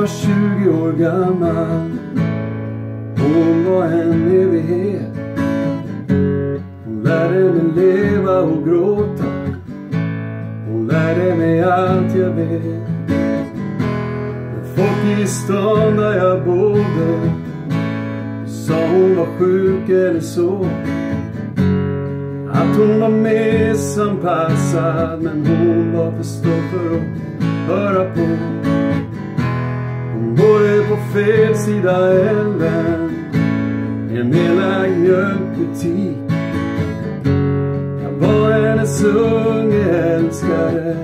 var 20 år gammal. Hon var en evighet. Hon lärde mig leva och gråta. Hon lärde mig allt jag vet. Men folk i stan där jag bodde sa hon var sjuk eller så. Att hon var missanpassad men hon var för stor för att höra på. Hon bodde på fel sida älven i en nedlagd mjölkbutik. Jag var hennes unge älskare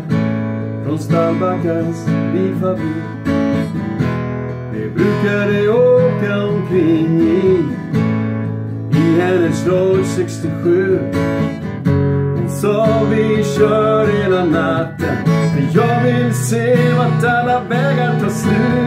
från Stallbackens bilfabrik. Vi brukade åka omkring i, i hennes Dodge 67. Hon sa vi kör hela natten för jag vill se vart alla vägar tar slut.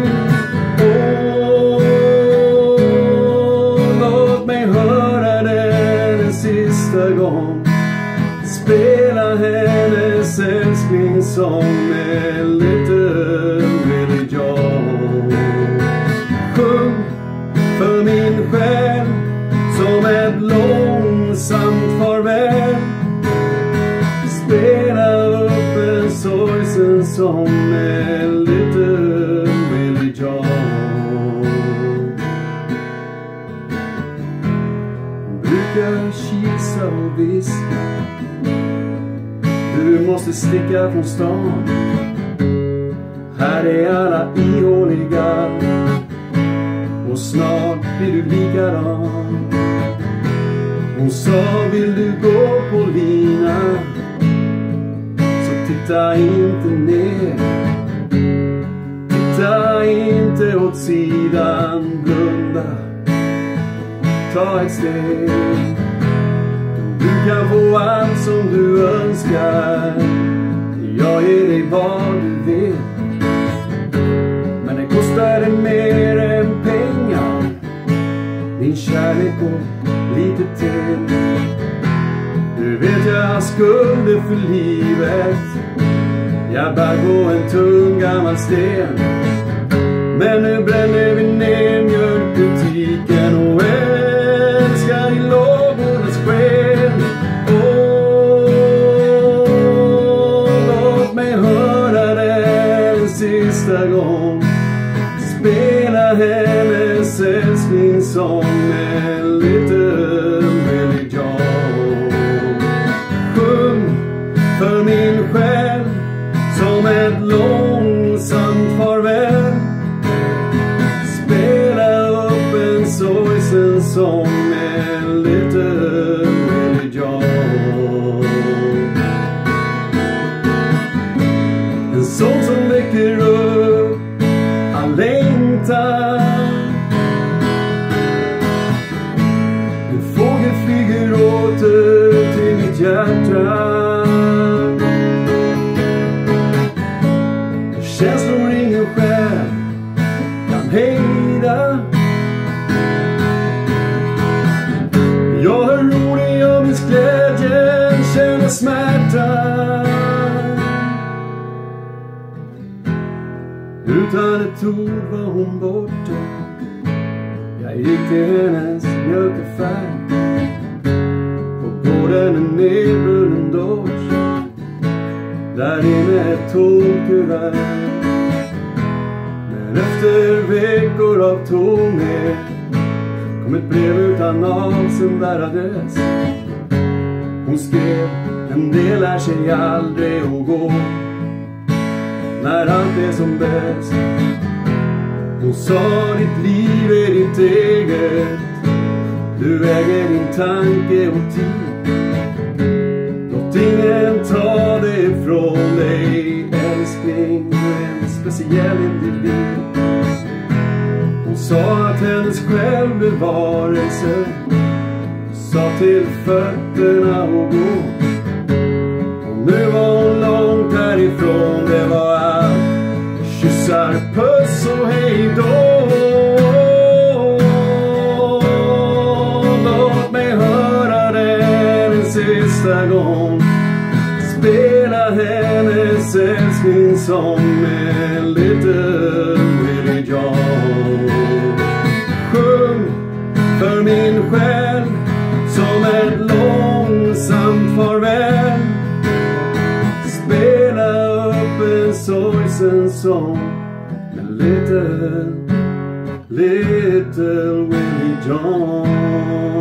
Spela hennes älsklingssång med Little Willie John. Sjung för min själ som ett långsamt farväl. Spela upp en sorgsen sång med Little Willie John. Hon brukar kisa och viska. Du måste sticka från stan. Här är alla ihåliga. Och snart blir du likadan. Hon sa, vill du gå på lina? Så titta inte ner. Titta inte åt sidan, blunda. Ta ett steg. Du kan få allt som du önskar. Jag ger dig vad du vill. Men det kostar dig mer än pengar. Din kärlek och lite till. Du vet jag har skulder för livet. Jag bär på en tung gammal sten. Men nu bränner vi älsklingssång flyger åter till mitt hjärta. Känslor ingen själ kan hejda. Jag hör orden, jag minns glädjen, känner smärta. Utan ett ord var hon borta. Jag gick till hennes mjölkaffär. Jorden en nedbrunnen Dodge. Där inne ett tomt kuvert. Men efter veckor av tomhet kom ett brev utan avsändare adress. Hon skrev, en del lär sig aldrig att gå när allt är som bäst. Hon sa, ditt liv är ditt eget. Du äger din tanke och tid. Ingen ta det ifrån dig, älskling. Du är en speciell individ. Hon sa att hennes självbevarelse sa till fötterna och gå. Och nu var hon långt därifrån. det var allt. Kyssar, puss och hej då. Låt mig höra det en sista gång hennes hennes som en Little Willie John. Sjung för min själ som ett långsamt farväl. Spela upp en sorgsen sång med little, little Willie John.